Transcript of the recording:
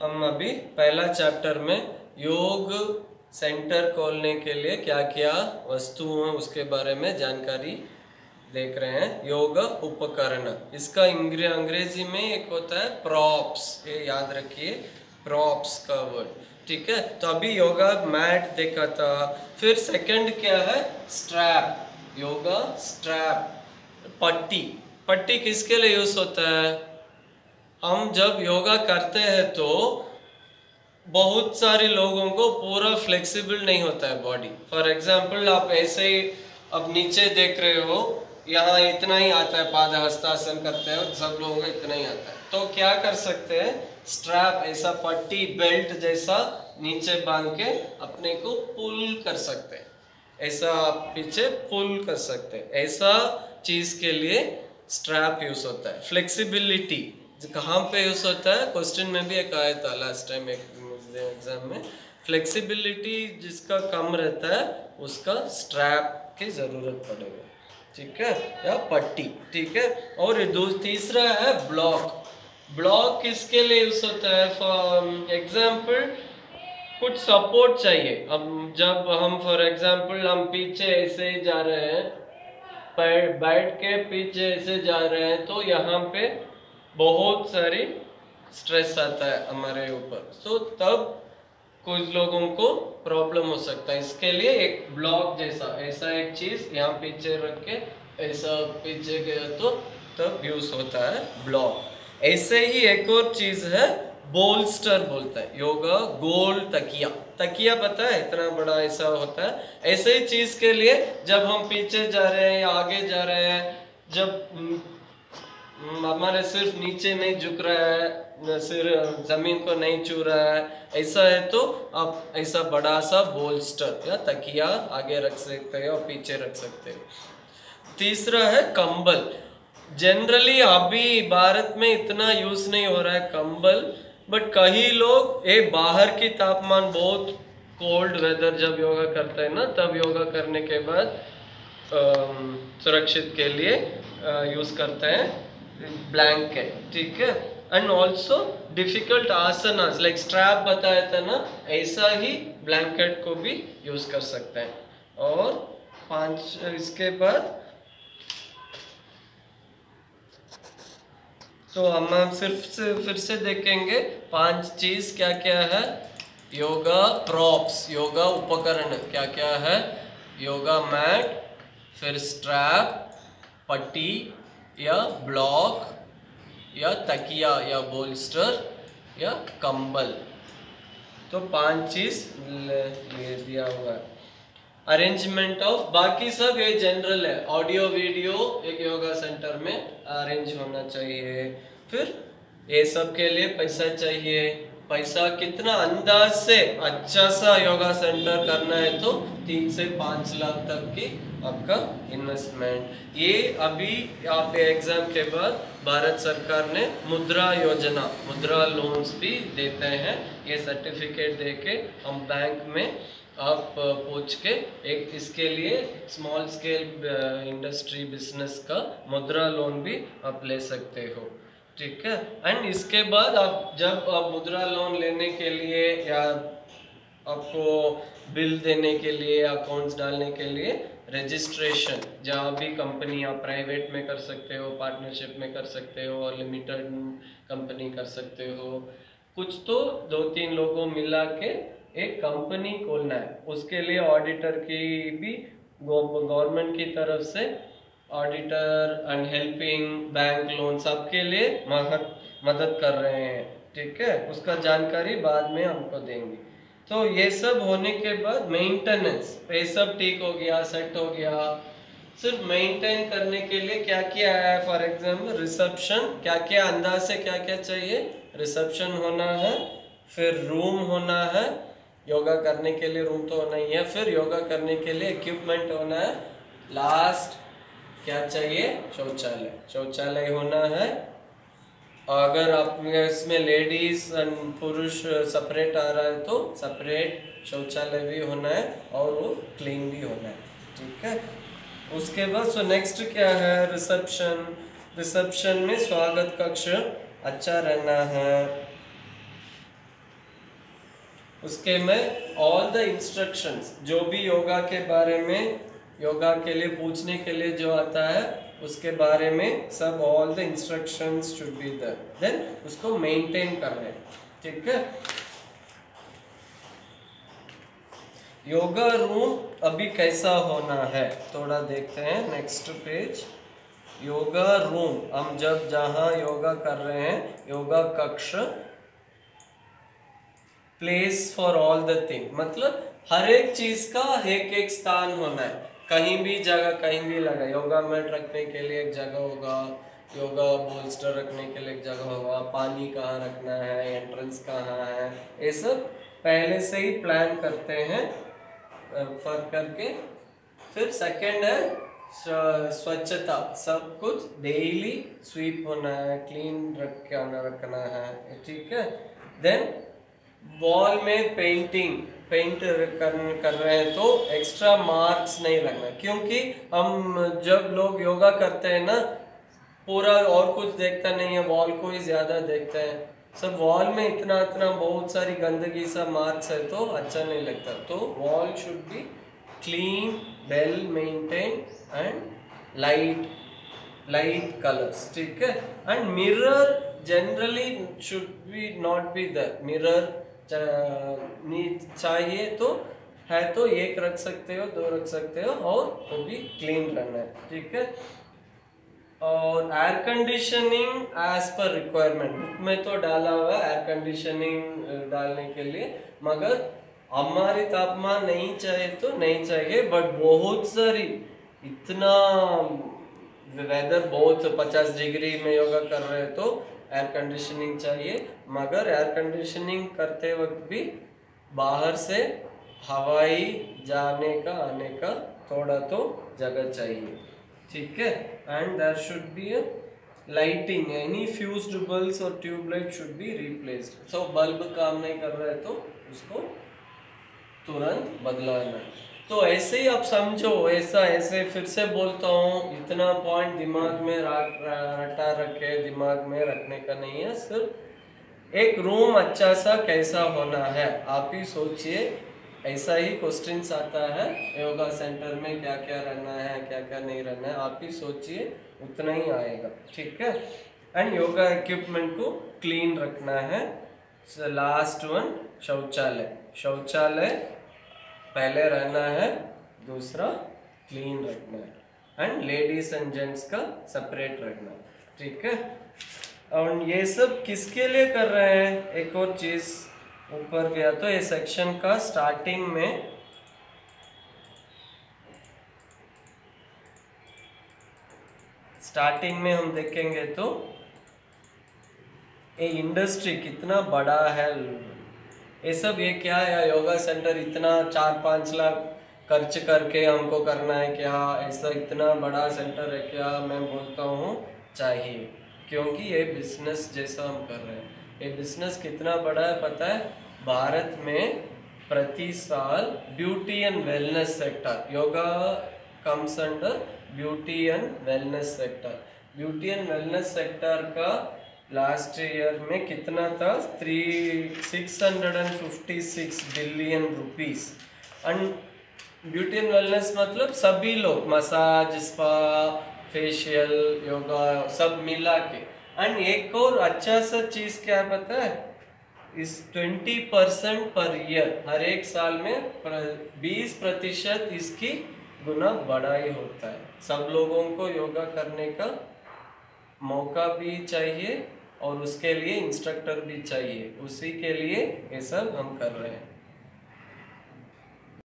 हम अभी पहला चैप्टर में योग सेंटर खोलने के लिए क्या क्या वस्तु हैं, उसके बारे में जानकारी देख रहे हैं। योग उपकरण। इसका अंग्रेज़ी में एक होता है प्रॉप्स ये याद रखिए प्रॉप्स का वर्ड ठीक है? तो अभी योगा, मैट देखा था। फिर सेकंड क्या है? स्ट्रैप योगा स्ट्रैप पट्टी। पट्टी किसके लिए यूज़ होता है? हम जब योगा करते हैं तो बहुत सारे लोगों को पूरा फ्लेक्सिबल नहीं होता है बॉडी फॉर एग्ज़ाम्पल आप ऐसे ही अब नीचे देख रहे हो, यहाँ इतना ही आता है पाद हस्तासन करते हैं, सब लोगों को इतना ही आता है. तो क्या कर सकते हैं? स्ट्रैप ऐसा पट्टी बेल्ट जैसा नीचे बाँध के अपने को पुल कर सकते हैं. ऐसा आप पीछे पुल कर सकते हैं. ऐसा चीज़ के लिए स्ट्रैप यूज़ होता है. फ्लेक्सिबिलिटी कहाँ पे यूज़ होता है? क्वेश्चन में भी एक आया था लास्ट टाइम एक एग्ज़ाम में। फ्लेक्सिबिलिटी जिसका कम रहता है, उसका स्ट्रैप की ज़रूरत पड़ेगा। ठीक है? या पट्टी। ठीक है? और दो, तीसरा है ब्लॉक ब्लॉक किसके लिए यूज़ होता है? फॉर एग्ज़ाम्पल कुछ सपोर्ट चाहिए। अब जब हम फॉर एग्ज़ाम्पल हम पीछे ऐसे ही जा रहे हैं बैठ के पीछे ऐसे जा रहे हैं तो यहाँ पे बहुत सारी स्ट्रेस आता है हमारे ऊपर। सो तब कुछ लोगों को प्रॉब्लम हो सकता है। इसके लिए एक ब्लॉक जैसा, ऐसा एक चीज़ यहाँ पीछे रख के, ऐसा पीछे गया तो तब यूज़ होता है ब्लॉक ऐसे ही एक और चीज़ है बोल्स्टर बोलता है। योगा, गोल तकिया। तकिया पता है, इतना बड़ा ऐसा होता है। ऐसे ही चीज़ के लिए जब हम पीछे जा रहे हैं या आगे जा रहे हैं, जब हमारे सिर्फ़ नीचे नहीं झुक रहा है, न सिर, ज़मीन को नहीं छू रहा है। ऐसा है तो आप ऐसा बड़ा सा बोल्स्टर या तकिया आगे रख सकते हो और पीछे रख सकते हो। तीसरा है कंबल। जनरली अभी भारत में इतना यूज़ नहीं हो रहा है कंबल बट कई लोग ये बाहर की तापमान बहुत कोल्ड वेदर जब योगा करते हैं ना, तब योगा करने के बाद सुरक्षित के लिए यूज़ करते हैं। ब्लैंकेट ठीक है? एंड ऑल्सो डिफ़िकल्ट आसनास लाइक स्ट्रैप बताया था ना, ऐसा ही ब्लैंकेट को भी यूज़ कर सकते हैं। और पाँच, इसके बाद तो हम सिर्फ़ से, फिर से देखेंगे पाँच चीज़ क्या क्या है। योगा प्रॉप्स योगा उपकरण क्या क्या है। योगा मैट, फिर स्ट्रैप पट्टी या ब्लॉक, या तकिया, या बोल्स्टर, या कंबल। तो पाँच चीज़ दिया हुआ है। अरेंजमेंट ऑफ़ बाकी सब ये जनरल है। ऑडियो वीडियो एक योगा सेंटर में अरेंज होना चाहिए। फिर ये सब के लिए पैसा चाहिए। पैसा कितना अंदाज से अच्छा सा योगा सेंटर करना है तो तीन से पाँच लाख तक की आपका इन्वेस्टमेंट ये अभी आप एग्ज़ाम के बाद भारत सरकार ने मुद्रा योजना, मुद्रा लोन्स भी देते हैं। ये सर्टिफिकेट देके हम बैंक में आप पूछ के एक इसके लिए स्मॉल स्केल इंडस्ट्री बिज़नेस का मुद्रा लोन भी आप ले सकते हो। ठीक है? एंड इसके बाद आप, जब आप मुद्रा लोन लेने के लिए या आपको बिल देने के लिए अकाउंट्स डालने के लिए रजिस्ट्रेशन जहाँ भी कंपनी आप प्राइवेट में कर सकते हो पार्टनरशिप में कर सकते हो और लिमिटेड कंपनी कर सकते हो। कुछ तो दो तीन लोगों मिला के एक कंपनी खोलना है। उसके लिए ऑडिटर की भी गवर्नमेंट की तरफ़ से auditor and helping bank loan सबके लिए मदद कर रहे हैं। ठीक है? उसका जानकारी बाद में हमको देंगे। तो ये सब होने के बाद मेंटेनेंस ये सब ठीक हो गया सेट हो गया। सिर्फ़ मेंटेन करने के लिए क्या क्या है? फॉर एग्ज़ाम्पल रिसेप्शन क्या क्या अंदाज से क्या क्या चाहिए? रिसेप्शन होना है, फिर रूम होना है। योगा करने के लिए रूम तो होना ही है, फिर योगा करने के लिए इक्विपमेंट होना है। लास्ट क्या चाहिए? शौचालय। शौचालय होना है। अगर आप इसमें लेडीज़ एंड पुरुष सेपरेट आ रहा है तो सेपरेट शौचालय भी होना है और वो क्लीन भी होना है, ठीक है? उसके बाद सो नेक्स्ट क्या है? रिसेप्शन रिसेप्शन में स्वागत कक्ष अच्छा रहना है। उसके में ऑल द इंस्ट्रक्शंस जो भी योगा के बारे में, योगा के लिए, पूछने के लिए जो आता है उसके बारे में सब all the instructions should be there then उसको मेंटेन कर रहे ठीक है? योगा रूम अभी कैसा होना है? थोड़ा देखते हैं नेक्स्ट पेज योगा रूम हम जब जहाँ योगा कर रहे हैं, योगा कक्ष place for all the thing मतलब हर एक चीज़ का एक एक स्थान होना है। कहीं भी जगह, कहीं भी लगा, योगा मैट रखने के लिए एक जगह होगा, योगा बोल्स्टर रखने के लिए एक जगह होगा, पानी कहाँ रखना है एंट्रेंस कहाँ है, ये सब पहले से ही प्लान करते हैं फ़र्क करके। फिर सेकंड है स्वच्छता, सब कुछ डेली स्वीप होना है क्लीन रख के आना, रखना है, ठीक है? देन वॉल में पेंटिंग पेंट कर, कर रहे हैं तो एक्स्ट्रा मार्क्स नहीं लगना क्योंकि हम जब लोग योगा करते हैं ना पूरा और कुछ देखता नहीं है वॉल को ही ज़्यादा देखते हैं। सब वॉल में इतना इतना बहुत सारी गंदगी सा मार्क्स है तो अच्छा नहीं लगता। तो wall should be clean well maintain and light light colours ठीक है? And mirror generally should be not be the चाहिए तो है तो एक रख सकते हो, दो रख सकते हो, और वो भी क्लीन रहना है, ठीक है? और एयर कंडीशनिंग एज पर रिक्वायरमेंट बुक में तो डाला हुआ है एयर कंडीशनिंग डालने के लिए, मगर हमारी तापमान नहीं चाहिए तो नहीं चाहिए बट बहुत सारी, इतना वेदर बहुत 50 डिग्री में योगा कर रहे हैं तो एयर कंडीशनिंग चाहिए मगर एयर कंडीशनिंग करते वक्त भी बाहर से हवाई जाने का, आने का थोड़ा तो जगह चाहिए। ठीक है? And there should be lighting any fuse bulbs और tube light should be replaced so bulb काम नहीं कर रहा है तो उसको तुरंत बदलाना है। तो ऐसे ही आप समझो, ऐसा, ऐसे फिर से बोलता हूँ, इतना पॉइंट दिमाग में रटा रखे, दिमाग में रखने का नहीं है, सिर्फ़ एक रूम अच्छा सा कैसा होना है? आप ही सोचिए। ऐसा ही क्वेश्चन आता है। योगा सेंटर में क्या क्या रहना है क्या क्या नहीं रहना है, आप ही सोचिए। उतना ही आएगा। ठीक है? एंड योगा इक्विपमेंट को क्लीन रखना है। लास्ट वन शौचालय। शौचालय पहले रहना है, दूसरा क्लीन रखना है। एंड लेडीज़ एंड जेंट्स का सेपरेट रखना ठीक है? और ये सब किसके लिए कर रहे हैं? एक और चीज़ ऊपर गया तो ये सेक्शन का स्टार्टिंग में। स्टार्टिंग में हम देखेंगे तो ये इंडस्ट्री कितना बड़ा है। ये सब ये क्या है? योगा सेंटर इतना चार पाँच लाख खर्च करके हमको करना है क्या? ऐसा इतना बड़ा सेंटर है क्या? मैं बोलता हूँ चाहिए। क्योंकि ये बिज़नेस जैसा हम कर रहे हैं। ये बिज़नेस कितना बड़ा है पता है? भारत में प्रति साल beauty and wellness sector yoga comes under beauty and wellness sector beauty and wellness sector का लास्ट ईयर में कितना था? Three six hundred and fifty six billion rupees and beauty and wellness मतलब सभी लोग मसाज स्पा फेशियल योगा सब मिला के एंड एक और अच्छा सा चीज़ क्या पता है? इस ट्वेंटी परसेंट पर ईयर हर एक साल में बीस प्रतिशत इसकी गुना ही होता है। सब लोगों को योगा करने का मौका भी चाहिए और उसके लिए इंस्ट्रक्टर भी चाहिए। उसी के लिए ये सब हम कर रहे हैं।